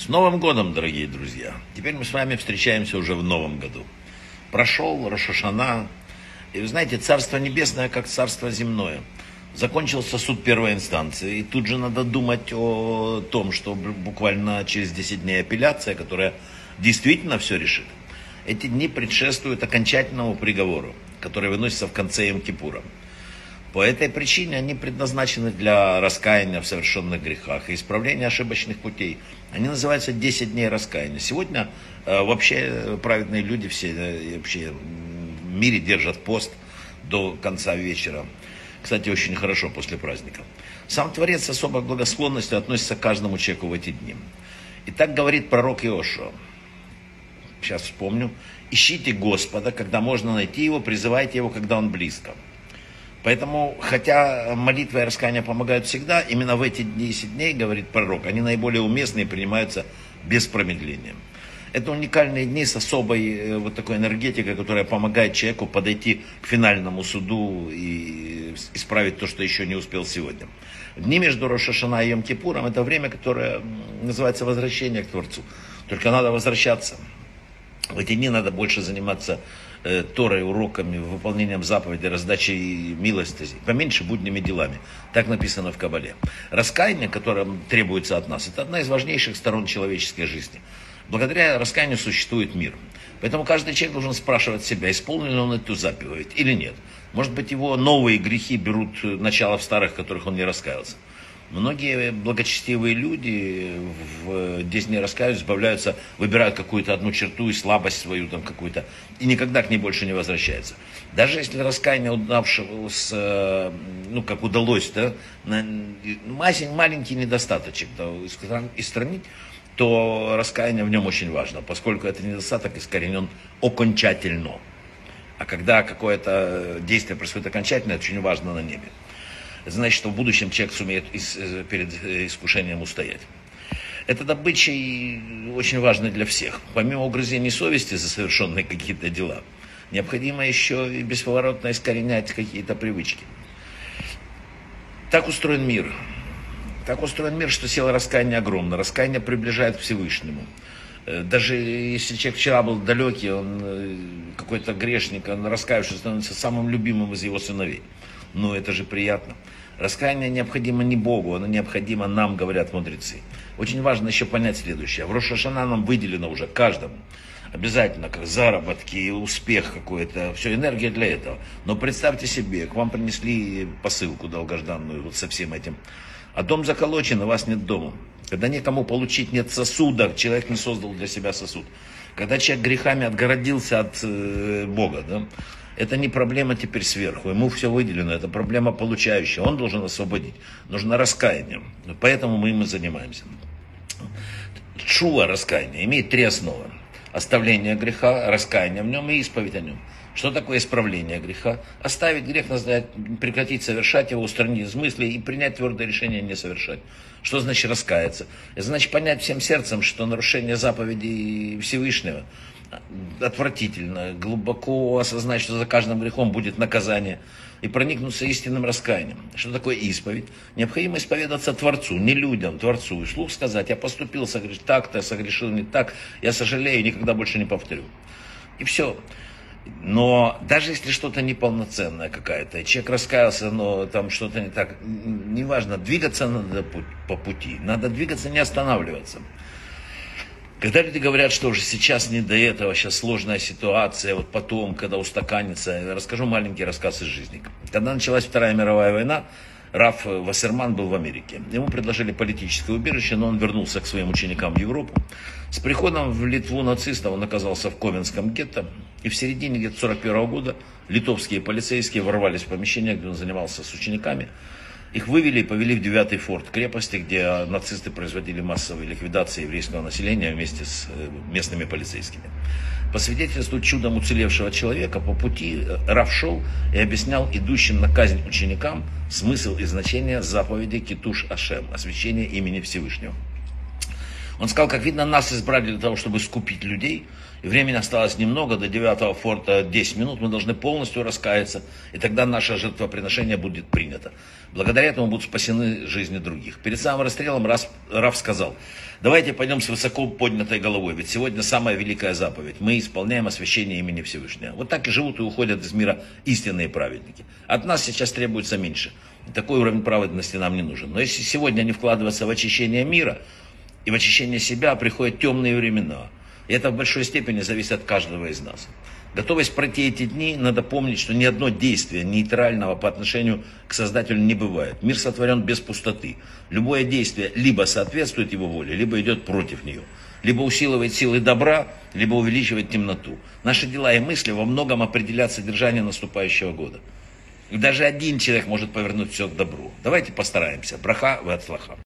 С Новым годом, дорогие друзья! Теперь мы с вами встречаемся уже в Новом году. Прошел Рошашана, и вы знаете, Царство Небесное, как Царство Земное. Закончился суд первой инстанции, и тут же надо думать о том, что буквально через 10 дней апелляция, которая действительно все решит. Эти дни предшествуют окончательному приговору, который выносится в конце Йом-Кипура. По этой причине они предназначены для раскаяния в совершенных грехах и исправления ошибочных путей. Они называются 10 дней раскаяния. Сегодня э, вообще праведные люди все э, вообще в мире держат пост до конца вечера. Кстати, очень хорошо после праздника. Сам Творец с особой благосклонностью относится к каждому человеку в эти дни. И так говорит пророк Иошуа. Сейчас вспомню. Ищите Господа, когда можно найти его, призывайте его, когда он близко. Поэтому, хотя молитва и раскаяние помогают всегда, именно в эти 10 дней, говорит пророк, они наиболее уместные и принимаются без промедления. Это уникальные дни с особой э, вот такой энергетикой, которая помогает человеку подойти к финальному суду и исправить то, что еще не успел сегодня. Дни между Рошашана и Йом-Кипуром это время, которое называется возвращение к Творцу. Только надо возвращаться. В эти дни надо больше заниматься э, Торой, уроками, выполнением заповедей, раздачей милости, поменьше будними делами. Так написано в Кабале. Раскаяние, которое требуется от нас, это одна из важнейших сторон человеческой жизни. Благодаря раскаянию существует мир. Поэтому каждый человек должен спрашивать себя, исполнил ли он эту заповедь или нет. Может быть, его новые грехи берут начало в старых, которых он не раскаялся. Многие благочестивые люди в 10 дней избавляются, выбирают какую-то одну черту и слабость свою там какую-то, и никогда к ней больше не возвращаются. Даже если раскаяние удавшегося, ну, как удалось, да, маленький недостаточек да, истранить, то раскаяние в нем очень важно, поскольку этот недостаток искоренен окончательно. А когда какое-то действие происходит окончательно, это очень важно на небе значит, что в будущем человек сумеет э, перед э, искушением устоять. Этот обычай очень важный для всех. Помимо угрызений совести за совершенные какие-то дела, необходимо еще и бесповоротно искоренять какие-то привычки. Так устроен мир. Так устроен мир, что сила раскаяния огромна. Раскаяние приближает к Всевышнему. Э, даже если человек вчера был далекий, он какой-то грешник, он раскаявшись становится самым любимым из его сыновей. Но это же приятно. Раскаяние необходимо не Богу, оно необходимо нам, говорят мудрецы. Очень важно еще понять следующее. В Рошашана нам выделено уже каждому. Обязательно, как заработки, успех какой-то, все, энергия для этого. Но представьте себе, к вам принесли посылку долгожданную вот со всем этим. А дом заколочен, у вас нет дома. Когда никому получить нет сосуда, человек не создал для себя сосуд. Когда человек грехами отгородился от э, Бога, да, это не проблема теперь сверху, ему все выделено, это проблема получающая, он должен освободить. Нужно раскаяние, поэтому мы им и занимаемся. Шува раскаяние имеет три основы. Оставление греха, раскаяние в нем и исповедь о нем. Что такое исправление греха? Оставить грех, прекратить совершать его, устранить из мысли и принять твердое решение не совершать. Что значит раскаяться? Это значит понять всем сердцем, что нарушение заповедей Всевышнего – отвратительно, глубоко осознать, что за каждым грехом будет наказание, и проникнуться истинным раскаянием. Что такое исповедь? Необходимо исповедаться Творцу, не людям, Творцу. И вслух сказать, я поступил согреш... так-то, согрешил не так, я сожалею, никогда больше не повторю. И все. Но даже если что-то неполноценное какая-то, человек раскаялся, но там что-то не так, неважно, двигаться надо по пути, надо двигаться, не останавливаться. Когда люди говорят, что уже сейчас не до этого, сейчас сложная ситуация, вот потом, когда устаканится, расскажу маленький рассказ из жизни. Когда началась Вторая мировая война, Раф Вассерман был в Америке. Ему предложили политическое убежище, но он вернулся к своим ученикам в Европу. С приходом в Литву нацистов он оказался в Ковенском гетто. И в середине где-то 41 года литовские полицейские ворвались в помещение, где он занимался с учениками. Их вывели и повели в 9-й форт крепости, где нацисты производили массовые ликвидации еврейского населения вместе с э, местными полицейскими. По свидетельству чудом уцелевшего человека, по пути э, Раф шел и объяснял идущим на казнь ученикам смысл и значение заповеди Китуш Ашем, освящение имени Всевышнего. Он сказал, как видно, нас избрали для того, чтобы скупить людей. И времени осталось немного, до 9 форта 10 минут. Мы должны полностью раскаяться, и тогда наше жертвоприношение будет принято. Благодаря этому будут спасены жизни других. Перед самым расстрелом Раф сказал, давайте пойдем с высоко поднятой головой, ведь сегодня самая великая заповедь. Мы исполняем освящение имени Всевышнего. Вот так и живут и уходят из мира истинные праведники. От нас сейчас требуется меньше. Такой уровень праведности нам не нужен. Но если сегодня не вкладываться в очищение мира, и в очищение себя приходят темные времена. И это в большой степени зависит от каждого из нас. Готовясь пройти эти дни, надо помнить, что ни одно действие нейтрального по отношению к Создателю не бывает. Мир сотворен без пустоты. Любое действие либо соответствует его воле, либо идет против нее. Либо усиливает силы добра, либо увеличивает темноту. Наши дела и мысли во многом определят содержание наступающего года. И даже один человек может повернуть все к добру. Давайте постараемся. Браха в отслаха.